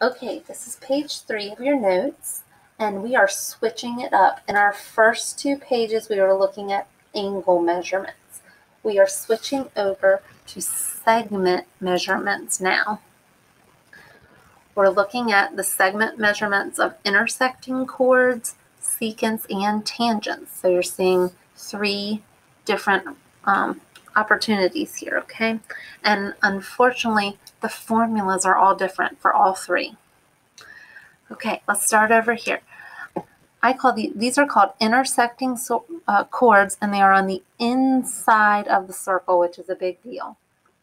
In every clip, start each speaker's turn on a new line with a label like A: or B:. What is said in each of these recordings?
A: Okay, this is page three of your notes, and we are switching it up. In our first two pages, we were looking at angle measurements. We are switching over to segment measurements now. We're looking at the segment measurements of intersecting chords, secants, and tangents. So you're seeing three different um, opportunities here, okay? And unfortunately, the formulas are all different for all three. Okay, let's start over here. I call the, these are called intersecting so, uh, chords and they are on the inside of the circle, which is a big deal.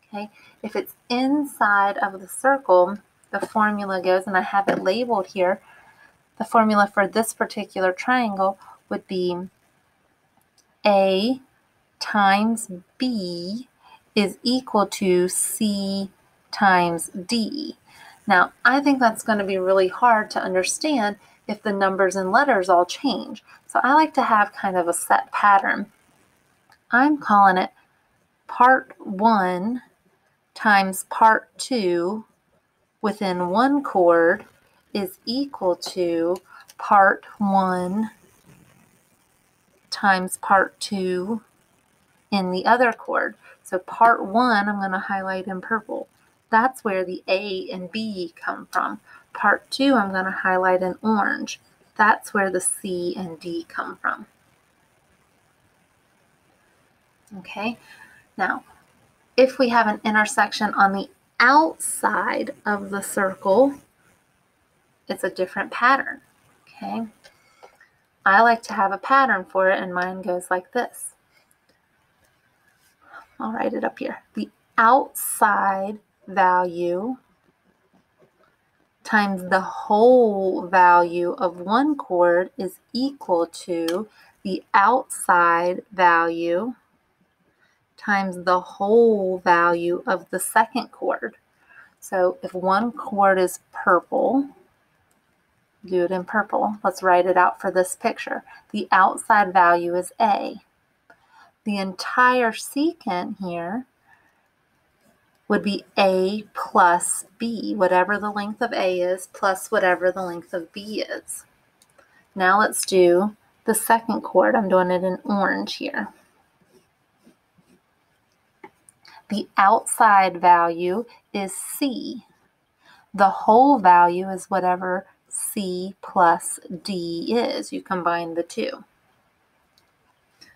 A: Okay, if it's inside of the circle, the formula goes, and I have it labeled here. The formula for this particular triangle would be A times B is equal to C times D. Now, I think that's going to be really hard to understand if the numbers and letters all change. So I like to have kind of a set pattern. I'm calling it part 1 times part 2 within one chord is equal to part 1 times part 2 in the other chord. So part one, I'm going to highlight in purple. That's where the A and B come from. Part two, I'm going to highlight in orange. That's where the C and D come from. Okay, now if we have an intersection on the outside of the circle, it's a different pattern. Okay, I like to have a pattern for it, and mine goes like this. I'll write it up here. The outside value times the whole value of one chord is equal to the outside value times the whole value of the second chord. So if one chord is purple, do it in purple. Let's write it out for this picture. The outside value is A the entire secant here would be A plus B, whatever the length of A is, plus whatever the length of B is. Now let's do the second chord. I'm doing it in orange here. The outside value is C. The whole value is whatever C plus D is. You combine the two.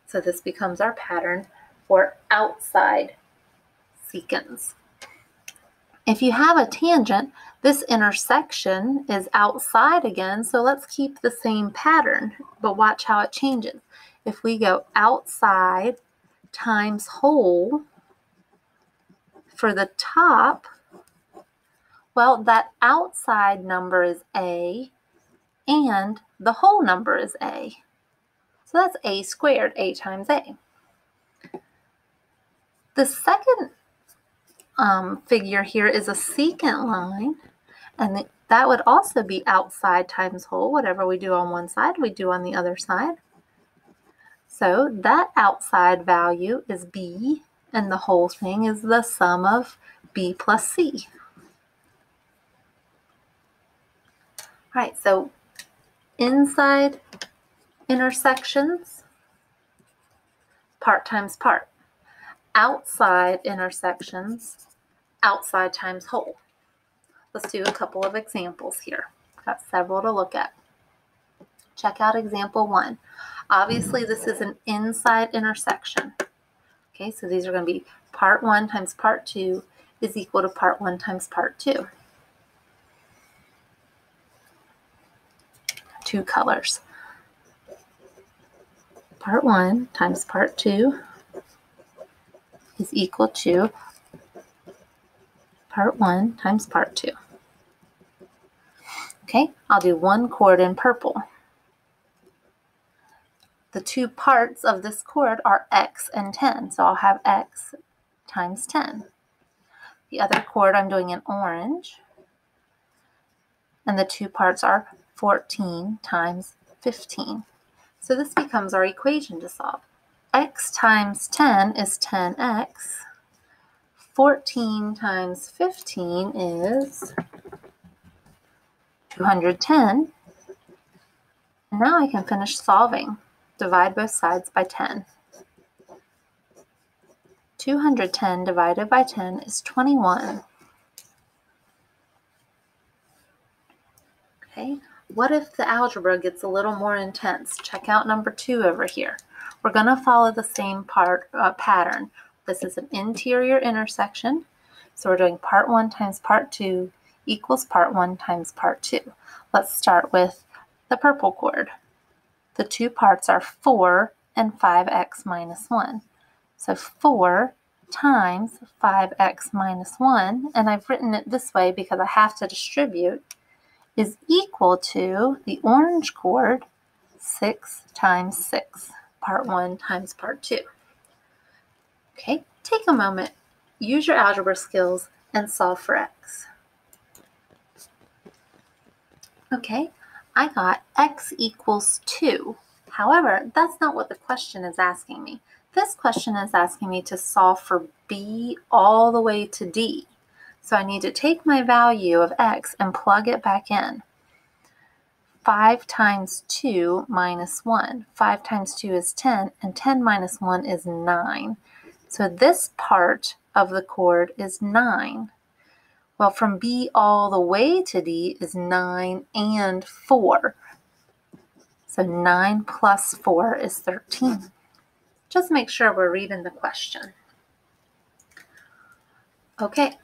A: So this becomes our pattern for outside secants. If you have a tangent, this intersection is outside again, so let's keep the same pattern, but watch how it changes. If we go outside times whole for the top, well, that outside number is A and the whole number is A. So that's a squared, a times a. The second um, figure here is a secant line, and that would also be outside times whole. Whatever we do on one side, we do on the other side. So that outside value is b, and the whole thing is the sum of b plus c. All right, so inside intersections, part times part. Outside intersections, outside times whole. Let's do a couple of examples here. Got several to look at. Check out example one. Obviously, this is an inside intersection. Okay, so these are going to be part one times part two is equal to part one times part two. Two colors part 1 times part 2 is equal to part 1 times part 2. Okay, I'll do one chord in purple. The two parts of this chord are x and 10, so I'll have x times 10. The other chord I'm doing in orange, and the two parts are 14 times 15. So this becomes our equation to solve. x times 10 is 10x. 14 times 15 is 210. And now I can finish solving. Divide both sides by 10. 210 divided by 10 is 21. Okay, what if the algebra gets a little more intense? Check out number two over here. We're going to follow the same part uh, pattern. This is an interior intersection. So we're doing part one times part two equals part one times part two. Let's start with the purple chord. The two parts are 4 and 5x minus 1. So 4 times 5x minus 1, and I've written it this way because I have to distribute, is equal to the orange chord, 6 times 6, part 1 times part 2. Okay, take a moment, use your algebra skills, and solve for x. Okay, I got x equals 2. However, that's not what the question is asking me. This question is asking me to solve for b all the way to d. So I need to take my value of x and plug it back in. 5 times 2 minus 1. 5 times 2 is 10, and 10 minus 1 is 9. So this part of the chord is 9. Well, from B all the way to D is 9 and 4. So 9 plus 4 is 13. Just make sure we're reading the question. Okay,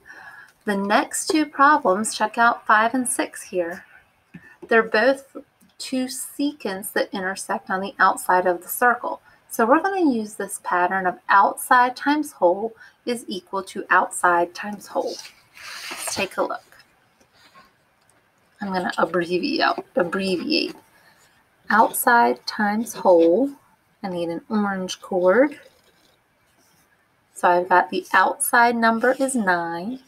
A: the next two problems, check out 5 and 6 here. They're both two secants that intersect on the outside of the circle. So we're going to use this pattern of outside times whole is equal to outside times whole. Let's take a look. I'm going to abbreviate, abbreviate outside times whole. I need an orange chord. So I've got the outside number is 9,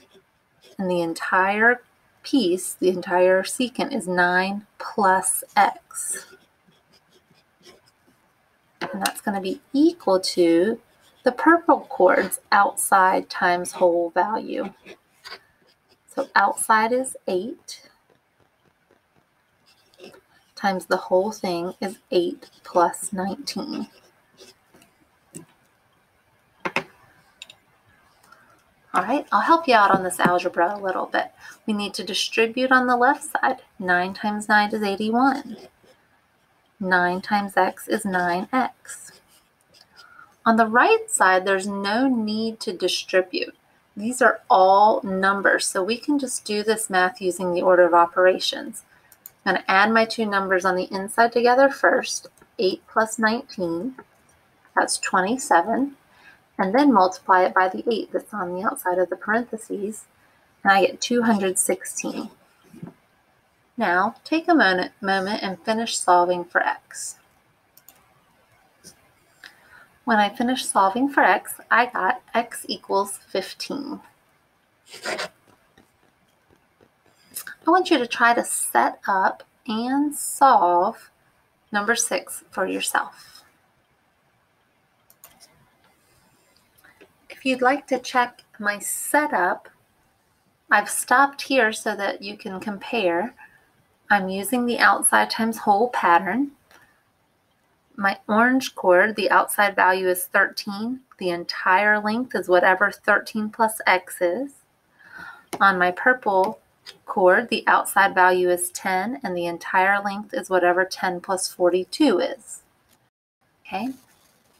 A: and the entire piece, the entire secant is 9 plus x. And that's going to be equal to the purple chord's outside times whole value. So outside is 8 times the whole thing is 8 plus 19. All right, I'll help you out on this algebra a little bit. We need to distribute on the left side. 9 times 9 is 81. 9 times x is 9x. On the right side, there's no need to distribute. These are all numbers, so we can just do this math using the order of operations. I'm going to add my two numbers on the inside together first. 8 plus 19, that's 27. And then multiply it by the 8 that's on the outside of the parentheses, and I get 216. Now, take a moment, moment and finish solving for x. When I finished solving for x, I got x equals 15. I want you to try to set up and solve number six for yourself. If you'd like to check my setup, I've stopped here so that you can compare. I'm using the outside times whole pattern. My orange chord, the outside value is 13. The entire length is whatever 13 plus x is. On my purple chord, the outside value is 10 and the entire length is whatever 10 plus 42 is. Okay,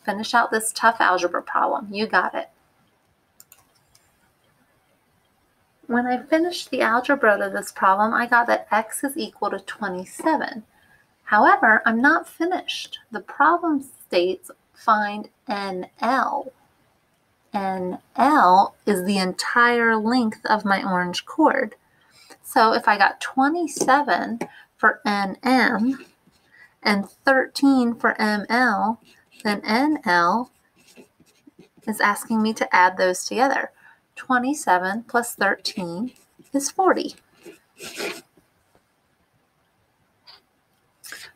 A: finish out this tough algebra problem. You got it. When I finished the algebra to this problem, I got that x is equal to 27. However, I'm not finished. The problem states find NL. NL is the entire length of my orange chord. So if I got 27 for NM and 13 for ML, then NL is asking me to add those together. 27 plus 13 is 40.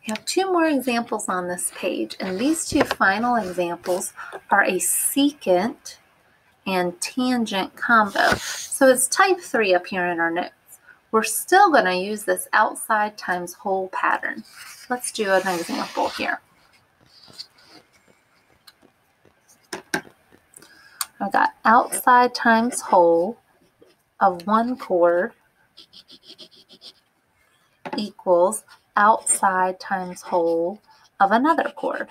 A: We have two more examples on this page, and these two final examples are a secant and tangent combo. So it's type 3 up here in our notes. we're still going to use this outside times whole pattern. Let's do an example here. I've got outside times whole of one chord equals outside times whole of another chord.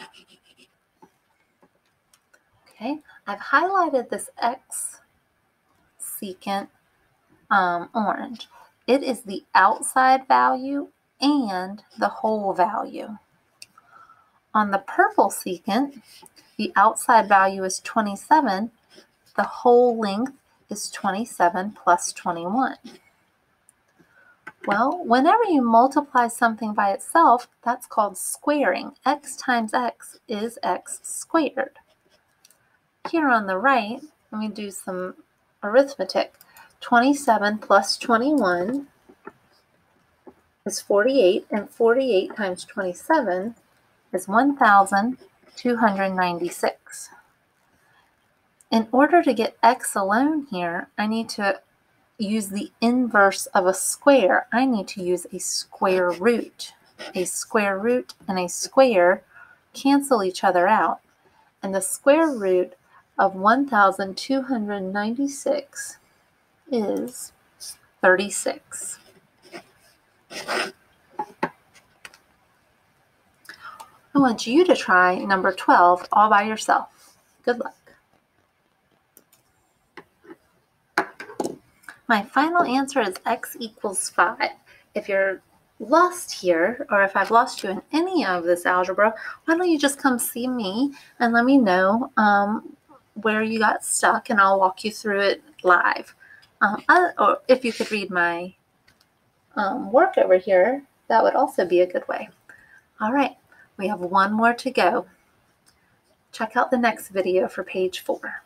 A: Okay, I've highlighted this X secant um, orange. It is the outside value and the whole value. On the purple secant, the outside value is 27, the whole length is 27 plus 21. Well, whenever you multiply something by itself, that's called squaring. x times x is x squared. Here on the right, let me do some arithmetic. 27 plus 21 is 48, and 48 times 27 is 1,296. In order to get x alone here, I need to use the inverse of a square. I need to use a square root. A square root and a square cancel each other out. And the square root of 1,296 is 36. I want you to try number 12 all by yourself. Good luck. My final answer is x equals 5. If you're lost here, or if I've lost you in any of this algebra, why don't you just come see me and let me know um, where you got stuck, and I'll walk you through it live. Um, I, or if you could read my um, work over here, that would also be a good way. All right, we have one more to go. Check out the next video for page four.